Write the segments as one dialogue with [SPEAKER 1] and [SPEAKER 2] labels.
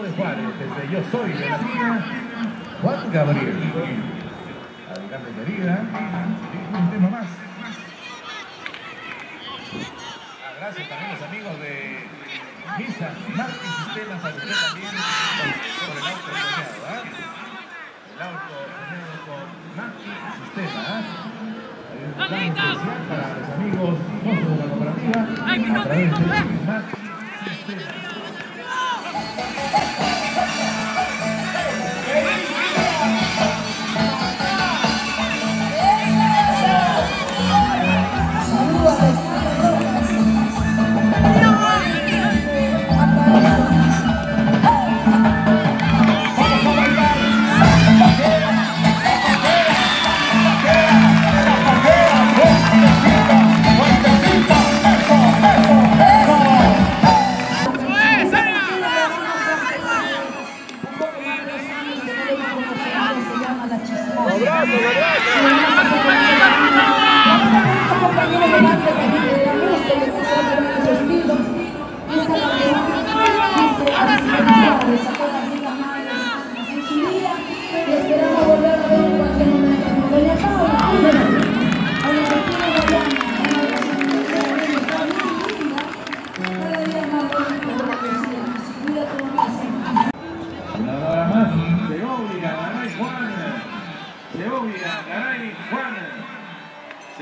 [SPEAKER 1] de Juárez, desde Yo Soy de la Juan Gabriel. Adelante, querida. Un tema más. Ah, gracias también los amigos de Misa, Marketing Sistemas, a también por el auto ¿ah? El auto con ¿ah? Para los amigos de la cooperativa.
[SPEAKER 2] Llama La nosotros en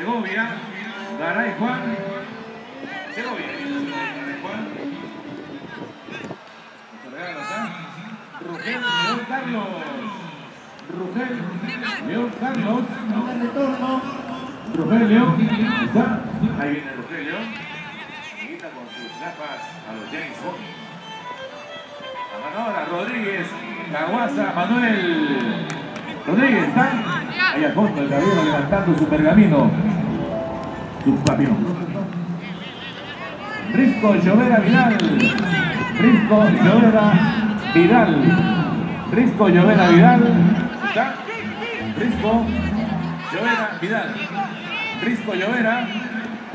[SPEAKER 1] Segovia, Garay Juan. Segovia, Garay Juan. Rugel, León Carlos. Rugel, León Carlos.
[SPEAKER 2] De retorno.
[SPEAKER 1] Rugel León. Ahí viene Rugel León. Amiguita con sus gafas a los James Bond. A Manora Rodríguez, Caguasa, Manuel Rodríguez, ¿está? Ahí al fondo el caballero levantando su pergamino, su papino. Risco Llovera Vidal, Risco Llovera Vidal, Risco Llovera Vidal, ¿está? Risco Llovera Vidal, Risco Llovera,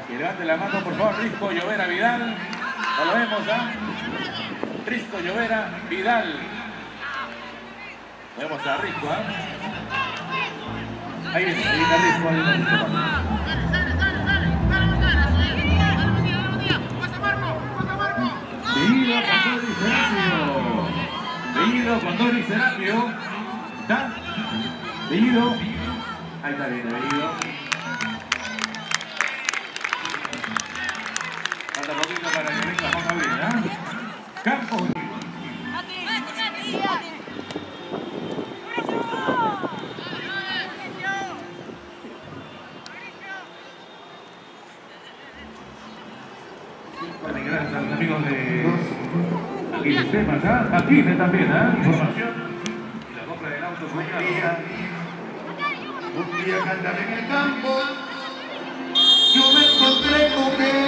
[SPEAKER 1] que levante la mano por favor, Risco Llovera Vidal, no lo vemos, ¿ah? Risco Llovera Vidal. Vemos a Risco, ¿ah? Ahí viene, ahí Risco, ahí viene Risco. Serapio. Bellido con Dori Serapio. ¿Está? Bellido. Ahí está bien, Bellido. Falta poquito para que venga Juan Gabriel. Vale, gracias amigos de Sistemas, ¿ah? Aquí también, ¿ah? Información y la compra del auto soñado.
[SPEAKER 3] Un día cantar en el campo, yo me encontré con él.